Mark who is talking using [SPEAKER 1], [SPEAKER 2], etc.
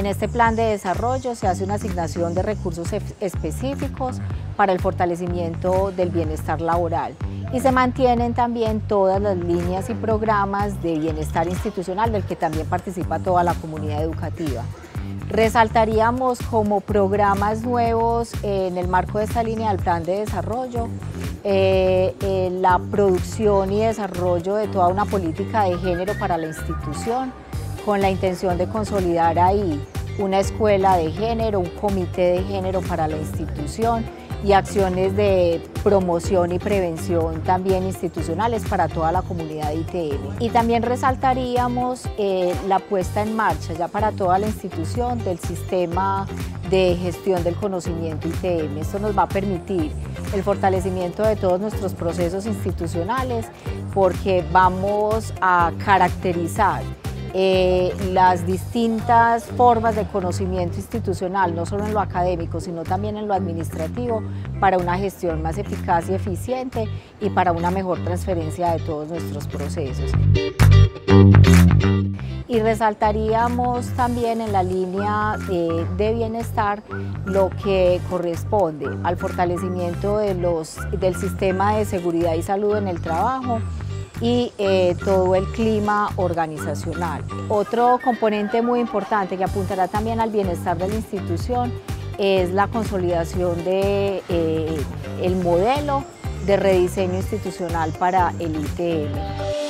[SPEAKER 1] en este plan de desarrollo se hace una asignación de recursos específicos para el fortalecimiento del bienestar laboral y se mantienen también todas las líneas y programas de bienestar institucional del que también participa toda la comunidad educativa. Resaltaríamos como programas nuevos en el marco de esta línea del plan de desarrollo eh, la producción y desarrollo de toda una política de género para la institución con la intención de consolidar ahí una escuela de género, un comité de género para la institución y acciones de promoción y prevención también institucionales para toda la comunidad ITM. Y también resaltaríamos eh, la puesta en marcha ya para toda la institución del sistema de gestión del conocimiento ITM. Esto nos va a permitir el fortalecimiento de todos nuestros procesos institucionales porque vamos a caracterizar eh, las distintas formas de conocimiento institucional, no solo en lo académico, sino también en lo administrativo, para una gestión más eficaz y eficiente y para una mejor transferencia de todos nuestros procesos. Y resaltaríamos también en la línea de, de bienestar lo que corresponde al fortalecimiento de los, del sistema de seguridad y salud en el trabajo, y eh, todo el clima organizacional. Otro componente muy importante que apuntará también al bienestar de la institución es la consolidación de eh, el modelo de rediseño institucional para el ITM.